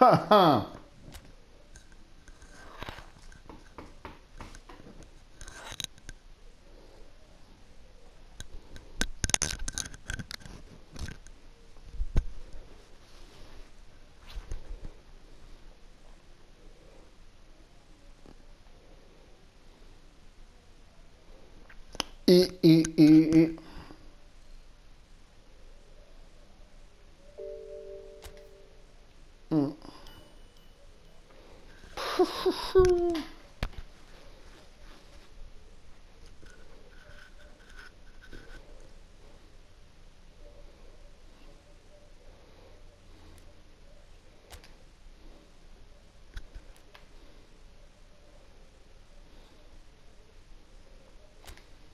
I, i, i, i. Mm.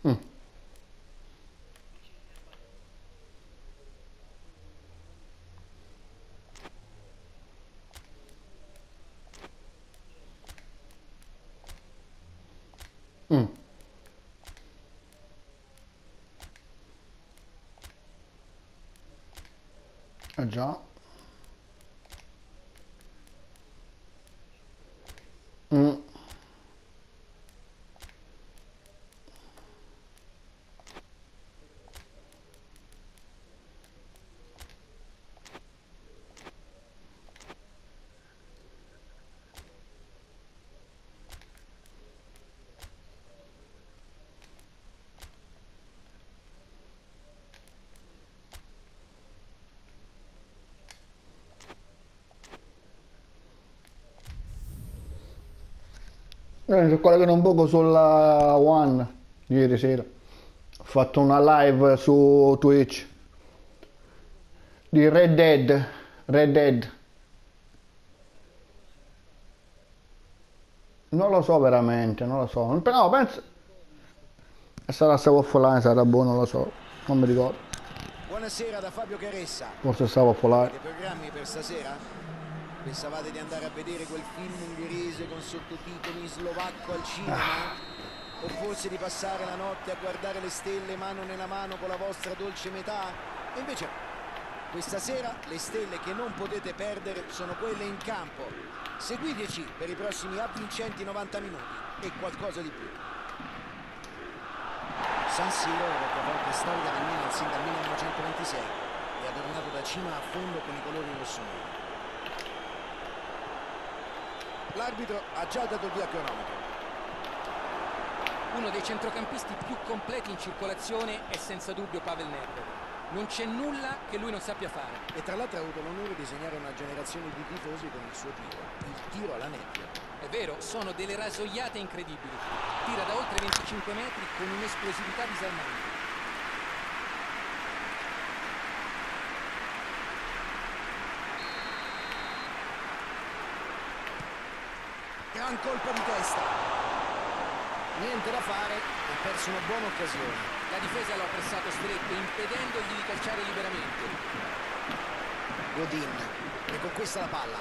Mm. Mm. Eh già. Eh, sono collegato un poco sulla One ieri sera. Ho fatto una live su Twitch di Red Dead. Red Dead. Non lo so veramente, non lo so. Però penso. Sarà stavo offline, sarà buono, non lo so. Non mi ricordo. Buonasera da Fabio Caressa. Forse stavo offline. Che programmi per stasera? Pensavate di andare a vedere quel film ungherese con sottotitoli in slovacco al cinema? O forse di passare la notte a guardare le stelle mano nella mano con la vostra dolce metà? E invece questa sera le stelle che non potete perdere sono quelle in campo. Seguiteci per i prossimi avvincenti 90 minuti e qualcosa di più. San Siro è roccaforte storica del Milan sin dal 1926 e adornato da cima a fondo con i colori rossoneri. L'arbitro ha già dato il via cronometro. Uno dei centrocampisti più completi in circolazione è senza dubbio Pavel Nedved. Non c'è nulla che lui non sappia fare. E tra l'altro ha avuto l'onore di segnare una generazione di tifosi con il suo tiro, il tiro alla nebbia. È vero, sono delle rasoiate incredibili. Tira da oltre 25 metri con un'esplosività disarmante. Colpo di testa. Niente da fare, ha perso una buona occasione. La difesa lo ha pressato stretto, impedendogli di calciare liberamente. Godin, e conquista la palla.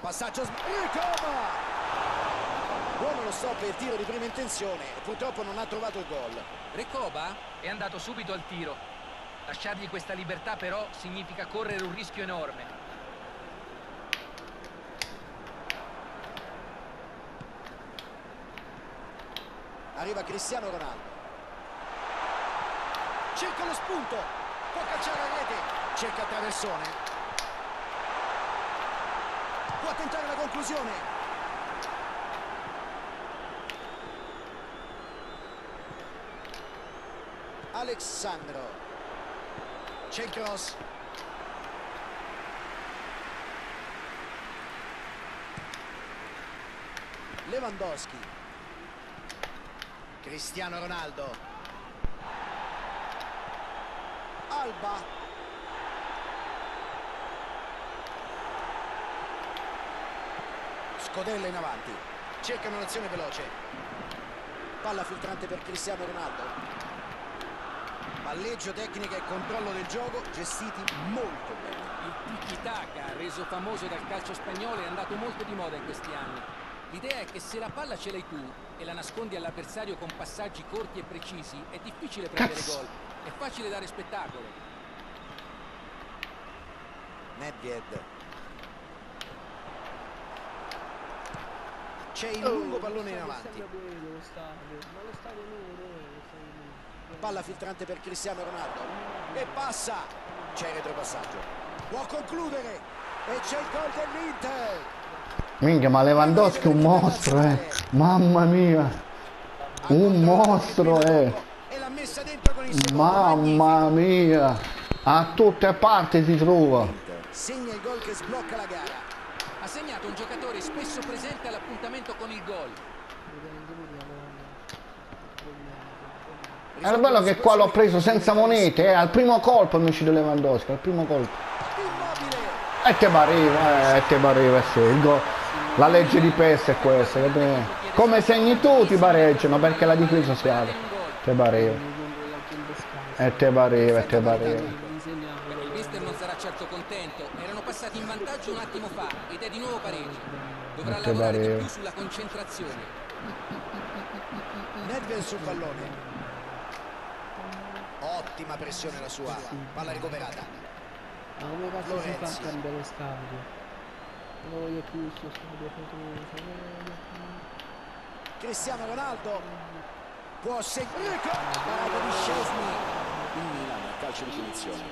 Passaggio Ricoma! Buono lo stop e il tiro di prima intenzione, purtroppo non ha trovato il gol. Recoba è andato subito al tiro. Lasciargli questa libertà però significa correre un rischio enorme. Arriva Cristiano Ronaldo. Cerca lo spunto. Può calciare a rete. Cerca traversone. Può tentare la conclusione. Alexandro. C'è il cross. Lewandowski. Cristiano Ronaldo. Alba. Scodella in avanti. Cercano un'azione veloce. Palla filtrante per Cristiano Ronaldo. Palleggio, tecnica e controllo del gioco gestiti molto bene. Il tiki-taka, reso famoso dal calcio spagnolo, è andato molto di moda in questi anni. L'idea è che se la palla ce l'hai tu e la nascondi all'avversario con passaggi corti e precisi, è difficile prendere Cazzo. gol. È facile dare spettacolo. Nedved. C'è il lungo pallone in avanti. Palla filtrante per Cristiano Ronaldo. E passa. C'è il retropassaggio. Può concludere. E c'è il gol dell'Inter. Minchia, ma Lewandowski è un mostro, eh. Mamma mia. Un mostro, eh. E l'ha messa dentro con il secondo. Mamma mia. A tutte parti si trova. Segna il gol che sblocca la gara. Ha segnato un giocatore spesso presente all'appuntamento con il gol. È bello che qua l'ho preso senza monete, eh. Al primo colpo mi uscito Lewandowski, al primo colpo. E te pareva, eh, te pareva, sì. il gol. La legge di PES è questa, capito? Come segni tu ti pareggiano perché la difesa si apre. Te pareva. E te pareva, e te pareva. Il mister non sarà certo contento. Erano passati in vantaggio un attimo fa ed è di nuovo pareggio. Dovrà lavorare di più sulla concentrazione. Nedved sul pallone. Ottima pressione la sua. Palla recuperata. Ma come cazzo si fa a Florenzi. cambiare stadio? Non lo voglio più sto stadio. Cristiano Ronaldo. Può seguire. Parata di Scesni. Il Milan, calcio di punizione.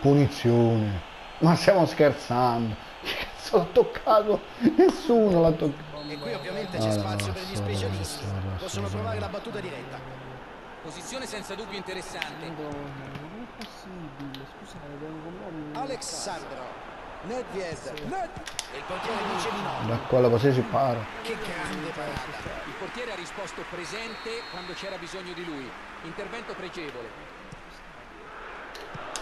Punizione. Ma stiamo scherzando. Che cazzo l'ha toccato? Nessuno l'ha toccato. E qui ovviamente c'è Ah, spazio per gli specialisti. Possono provare la battuta diretta. Posizione senza dubbio interessante. Madonna, ma non è possibile, scusate, devo comprare un Alexandro. Nedved. Ned. E il portiere dice di no. Da quello così si para. Che grande parata. Il portiere ha risposto presente quando c'era bisogno di lui. Intervento pregevole.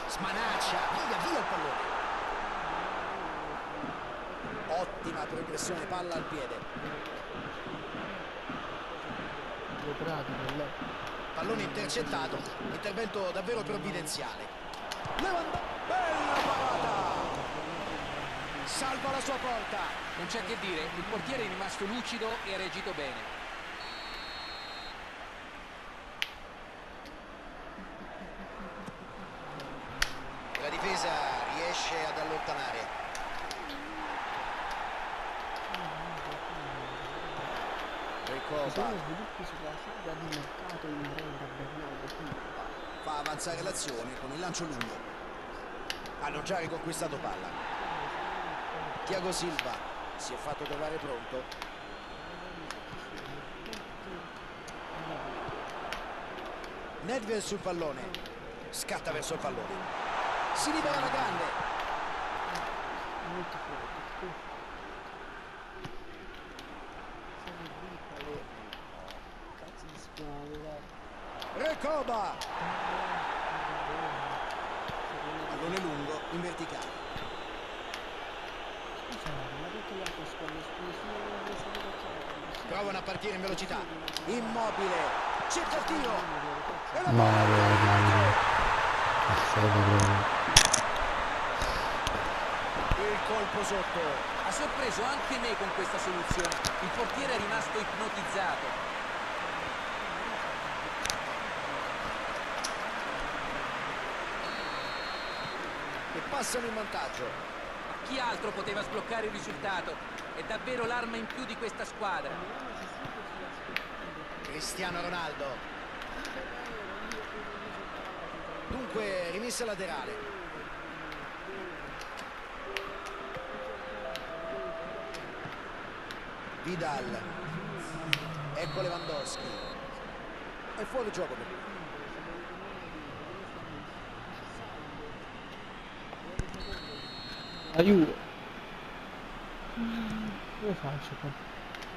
Smanaccia. Via, via il pallone. Ottima progressione, palla al piede. due pratiche là. Pallone intercettato. Intervento davvero provvidenziale. Lewandowski. Bella parata. Salva la sua porta. Non c'è che dire, il portiere è rimasto lucido e ha reagito bene. La difesa riesce ad allontanare. Recoba Sono sviluppi sulla saga di mercato in renda Bernardo Silva. fa avanzare l'azione con il lancio lungo. Hanno già riconquistato palla. Tiago Silva si è fatto trovare pronto. Nedved sul pallone. Scatta verso il pallone. Si libera la grande. Molto forte. Sono piccole. Cazzo di squadra. Recoba. Pallone lungo in verticale. Provano a partire in velocità. Immobile. Cerca il tiro. E la Madonna. Il colpo sotto. Ha sorpreso anche me con questa soluzione. Il portiere è rimasto ipnotizzato. Passano in vantaggio. Ma chi altro poteva sbloccare il risultato? È davvero l'arma in più di questa squadra. Cristiano Ronaldo. Dunque, rimessa laterale. Vidal. Ecco Lewandowski. È fuori gioco per lui. Aiuto. Come faccio qua?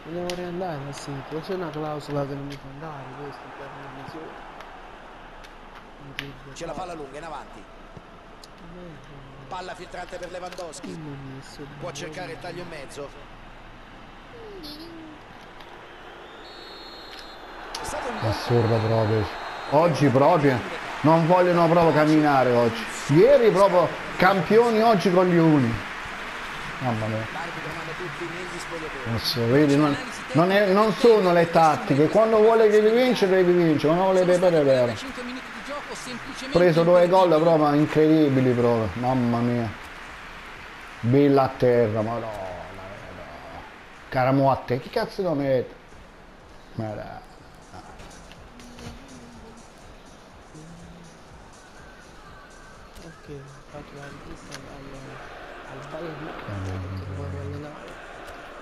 Vogliamo riandare al sito? C'è una clausola che non mi fa andare questo per una missione? C'è la palla lunga in avanti. Palla filtrante per Lewandowski. Può cercare il taglio in mezzo. È stato un buon Assurdo proprio. Oggi proprio non vogliono proprio camminare oggi. Ieri proprio campioni, oggi con gli uni. Mamma mia. Adesso, vedi, non, non è- non sono le tattiche. Quando vuole che devi vincere, devi vincere. Quando vuole perdere, perdere. 45 minuti di gioco semplicemente preso due gol proprio incredibili proprio. Mamma mia. Billa a terra, madonna. madonna. Caramo a te, che cazzo lo mette? Madonna.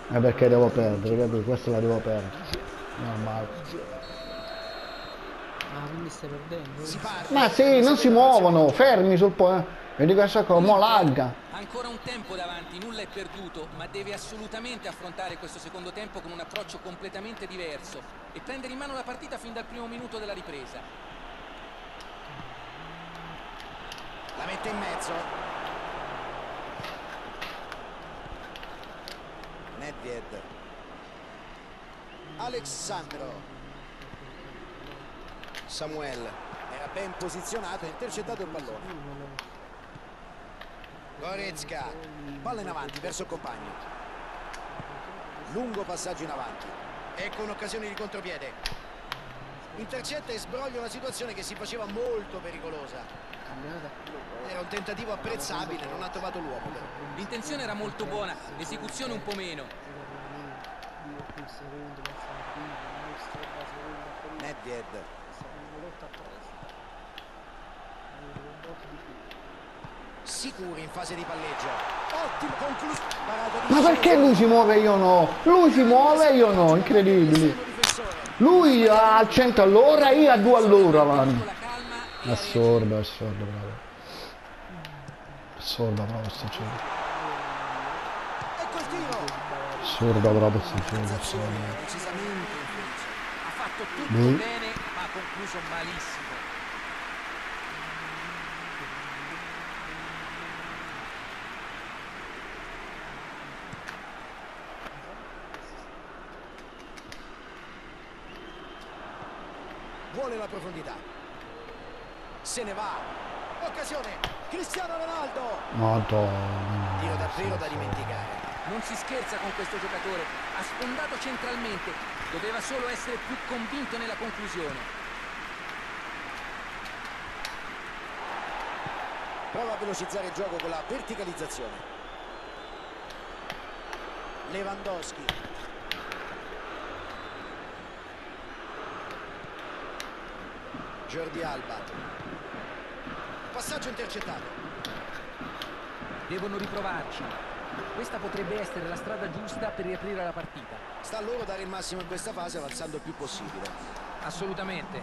È perché devo perdere, capito? Questa la devo perdere. Normale. Ah, quindi stai perdendo? Si. Ma sì, non si muovono, fermi sul po'. Vedi questa cosa, mo lagga. Ancora un tempo davanti, nulla è perduto, ma deve assolutamente affrontare questo secondo tempo con un approccio completamente diverso e prendere in mano la partita fin dal primo minuto della ripresa. La mette in mezzo. Nedved. Alessandro. Samuel era ben posizionato e intercettato il pallone. Goretzka. Palla in avanti verso il compagno. Lungo passaggio in avanti. Ecco un'occasione di contropiede. Intercetta e sbroglia una situazione che si faceva molto pericolosa. Un tentativo apprezzabile, non ha trovato l'uomo. L'intenzione era molto buona, l'esecuzione un po' meno. Nedved. Sicuri in fase di palleggio. Ottimo conclusione. Ma perché lui si muove e io no? Lui si muove e io no, incredibile. Lui a 100 all'ora, io a 2 all'ora, la Assurdo, assurdo, bravo. Assurdo, bravo, Lui. bene, ma ha concluso malissimo. Vuole la profondità. Se ne va. Occasione. Cristiano Ronaldo. Madonna. Tiro davvero da dimenticare. Non si scherza con questo giocatore, ha sfondato centralmente, doveva solo essere più convinto nella conclusione. Prova a velocizzare il gioco con la verticalizzazione. Lewandowski. Jordi Alba. Passaggio intercettato. Devono riprovarci. Questa potrebbe essere la strada giusta per riaprire la partita. Sta a loro dare il massimo in questa fase avanzando il più possibile. Assolutamente.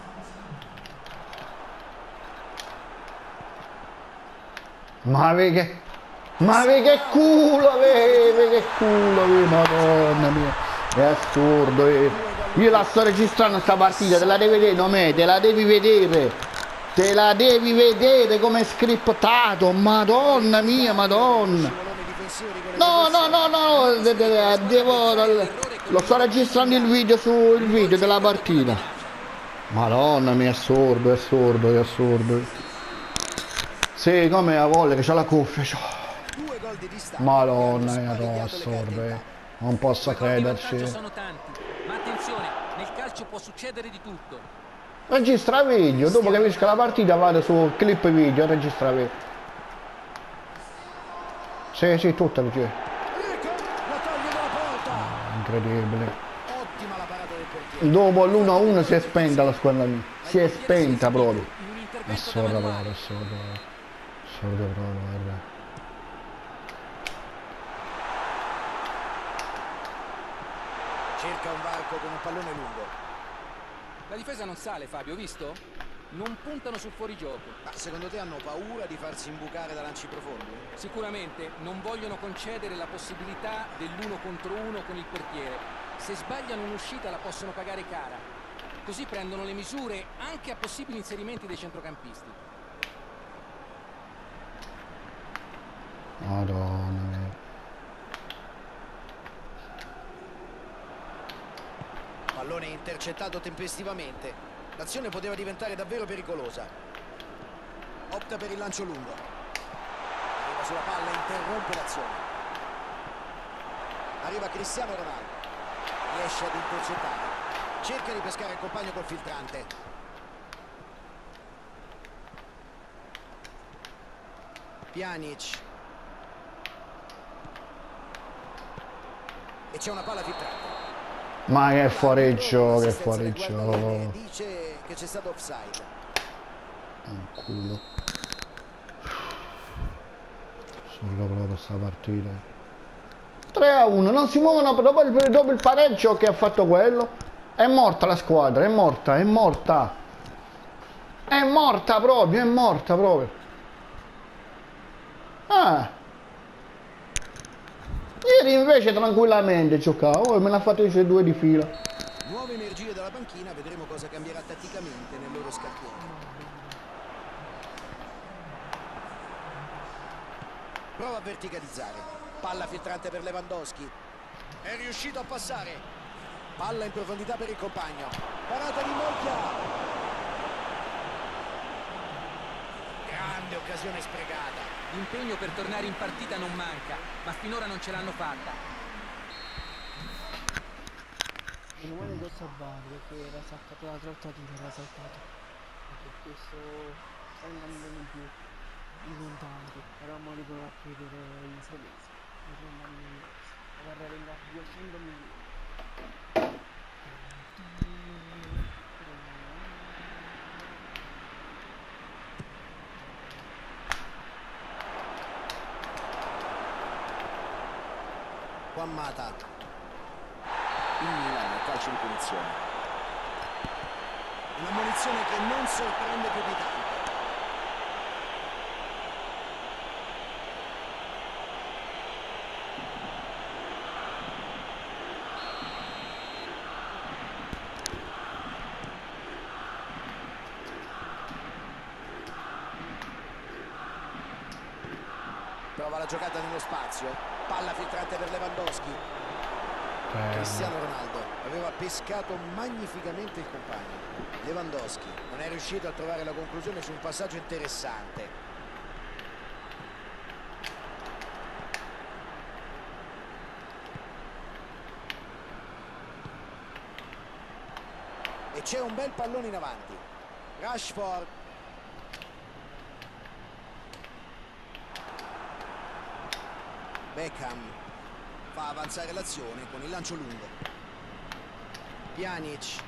Ma vedi che... Ma vedi che culo avevi, che culo avevi, madonna mia. È assurdo, eh. Io la sto registrando sta partita, te la devi vedere, no me, te la devi vedere. Te la devi vedere come è scriptato, madonna mia, madonna. No, no, no, no, de- de- devo, lo sto registrando il video sul video della partita. Madonna mia, è assurdo, è assurdo, è assurdo. Sì, come a volle che c'ha la cuffia, c'ho. Due gol di distacco. Madonna mia, le assurdo, eh. Non posso crederci. sono tanti, ma attenzione, nel calcio può succedere di tutto. Registra video, dopo che finisca la partita vado su clip video, registra video. Sì, sì, tutta la. Incredibile. Parata del portiere. Dopo l'1-1 si è spenta la squadra lì. Si è spenta proprio. In un intervento da Assurdo manuale. proprio, assurdo proprio. Assurdo proprio, guarda. Cerca un varco con un pallone lungo. La difesa non sale, Fabio, visto? Non puntano sul fuorigioco. Ma secondo te hanno paura di farsi imbucare da lanci profondi? Sicuramente non vogliono concedere la possibilità dell'uno contro uno con il portiere. Se sbagliano un'uscita la possono pagare cara. Così prendono le misure anche a possibili inserimenti dei centrocampisti. Madonna mia. Pallone intercettato tempestivamente. L'azione poteva diventare davvero pericolosa. Opta per il lancio lungo. Arriva sulla palla e interrompe l'azione. Arriva Cristiano Ronaldo. Riesce ad intercettare. Cerca di pescare il compagno col filtrante. Pjanic. c'è una palla filtrata. Ma che fuori gioco, che gioco. Dice che c'è stato offside. Un culo. Solo proprio sta partita. 3 a 1, non si muovono dopo il, dopo il pareggio che ha fatto quello. È morta la squadra, è morta, è morta. È morta proprio, è morta proprio. Ah. Ieri invece tranquillamente giocavo, oh, me ne ha fatto due di fila. Nuove energie dalla panchina, vedremo cosa cambierà tatticamente nel loro scacchiere. Prova a verticalizzare. Palla filtrante per Lewandowski. È riuscito a passare. Palla in profondità per il compagno. Parata di Moglia. Occasione sprecata. L'impegno per tornare in partita non manca, ma finora non ce l'hanno fatta. Meno male che ho salvato perché era saltato la trattativa, era saltato. Perché questo sta andando in più i contanti, però li provo a chiedere in sei mesi. Mi prendono in mesi. Vorrei venire a 200 milioni. Juan Mata. Il Milan calcio di punizione. Una munizione che non sorprende più di tanto. Prova la giocata nello spazio. Palla filtrante per Lewandowski. Cristiano Ronaldo aveva pescato magnificamente il compagno. Lewandowski non è riuscito a trovare la conclusione su un passaggio interessante. E c'è un bel pallone in avanti. Rashford. Beckham fa avanzare l'azione con il lancio lungo. Pjanic.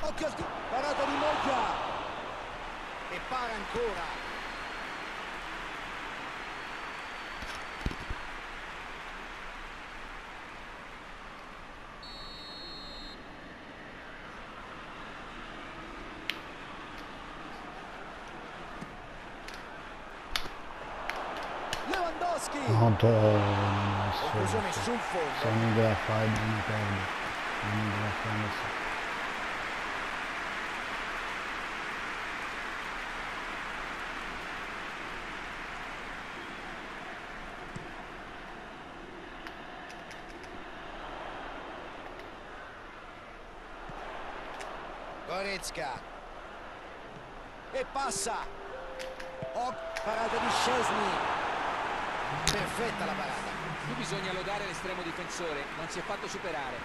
Occhio. Parata di Moglia. E para ancora. Lewandowski. Madonna, Conclusione assurdo. sul fondo. Se non te la fai, non perdi. Non te la fai nessuno. Goretzka. E passa. Oh, parata di Scesni. Perfetta la parata. Qui bisogna lodare l'estremo difensore, non si è fatto superare.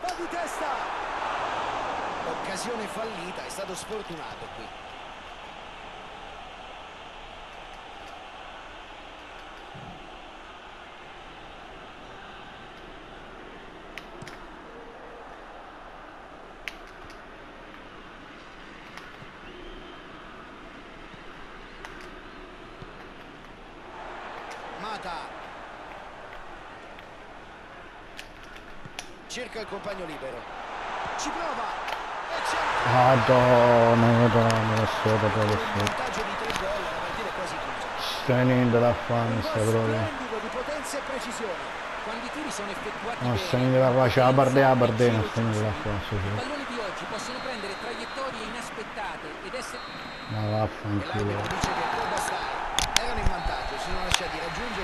Va di testa. Occasione fallita, è stato sfortunato qui. Mata. Cerca il compagno libero. Ci prova. Madonna, madonna, lo so, proprio lo so. la Un stai gol proprio. No, venendo da qua, c'è la Bardea, venendo da giusto. qua, sì, I palloni di oggi possono prendere traiettorie inaspettate ed essere... Ma vaffanculo. l'arbitro dice che può bastare. Erano in vantaggio, si sono lasciati raggiungere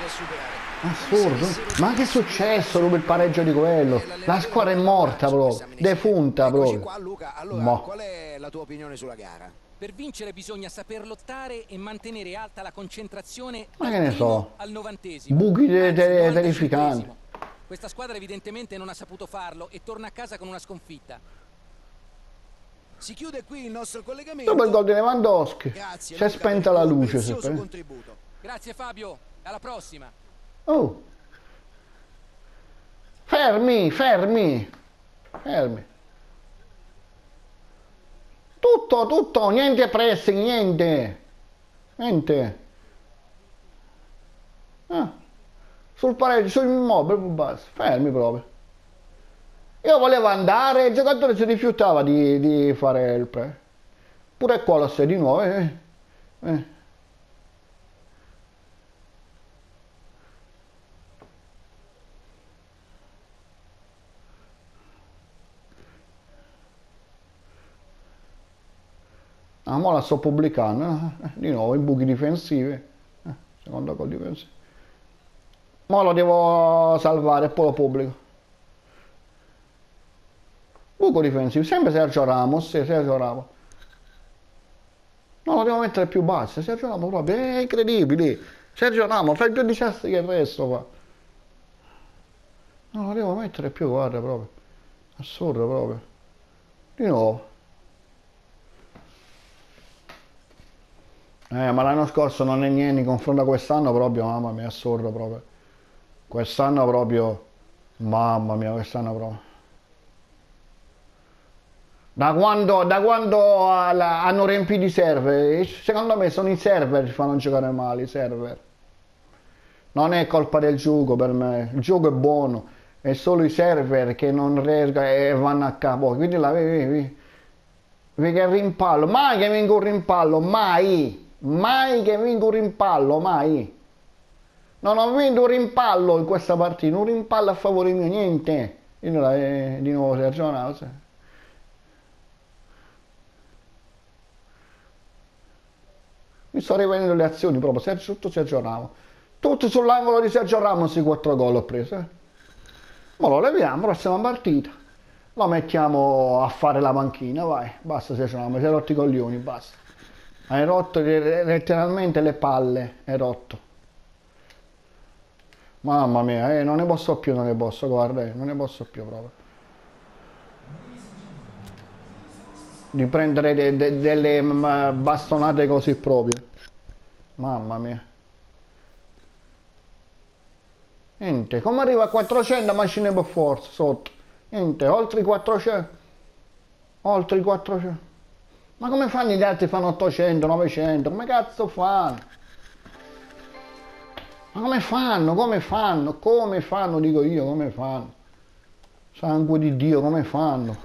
e superare. Assurdo, ma che è successo dopo il pareggio di quello? La squadra è morta proprio, defunta proprio. qua Luca, allora Mo. qual è la tua opinione sulla gara? Per vincere bisogna saper lottare e mantenere alta la concentrazione Ma che ne so. al novantesimo. Buchi terrificanti. Questa squadra evidentemente non ha saputo farlo e torna a casa con una sconfitta. Si chiude qui il nostro collegamento. Dopo il gol di Lewandowski Grazie, si è spenta la luce. Grazie Fabio, alla prossima. Oh. Fermi, fermi. Fermi. Tutto, tutto, niente pressing, niente. Niente. Ah. Sul pareggio, sull'immobile, basta. Fermi proprio. Io volevo andare, il giocatore si rifiutava di, di fare il pre. Pure sei di nuovo. eh. Eh. Ah, ma la sto pubblicando, eh, di nuovo i buchi difensivi, eh, secondo gol difensivo. Ma lo devo salvare e poi lo pubblico. Buco difensivo, sempre Sergio Ramos, sì, Sergio Ramos. No, lo devo mettere più basso, Sergio Ramos proprio, è incredibile. Sergio Ramos, fai più disastri che il resto qua. No, lo devo mettere più, guarda proprio. Assurdo proprio. Di nuovo. Eh, ma l'anno scorso non è niente in confronto a quest'anno proprio, mamma mia, assurdo proprio. Quest'anno proprio, mamma mia, quest'anno proprio. Da quando, da quando alla- hanno riempito i server, secondo me sono i server che fanno giocare male, i server. Non è colpa del gioco per me, il gioco è buono, è solo i server che non riescono e vanno a capo. Quindi la vedi, vedi, vedi che rimpallo, mai che vinco un rimpallo, mai, mai che vinco un rimpallo, mai. Non ho vinto un rimpallo in questa partita, un rimpallo a favore mio, niente. Quindi la- eh, di nuovo Sergio Ramos. Mi sto rivedendo le azioni proprio, Sergio, tutto Sergio Ramos. Tutti sull'angolo di Sergio Ramos i quattro gol ho preso. Eh. Ma lo leviamo, prossima partita. Lo mettiamo a fare la panchina, vai. Basta Sergio Ramos, si è rotto i coglioni, basta. Hai rotto le- letteralmente le palle, hai rotto. Mamma mia, eh, non ne posso più, non ne posso, guarda, eh, non ne posso più proprio. Di prendere de- de- delle mm, bastonate così proprio. Mamma mia. Niente, come arriva a 400 macchine per forza sotto? Niente, oltre i 400. Oltre i 400. Ma come fanno gli altri fanno 800, 900? Come cazzo fanno? Ma come fanno? Come fanno? Come fanno? Dico io, come fanno? Sangue di Dio, come fanno?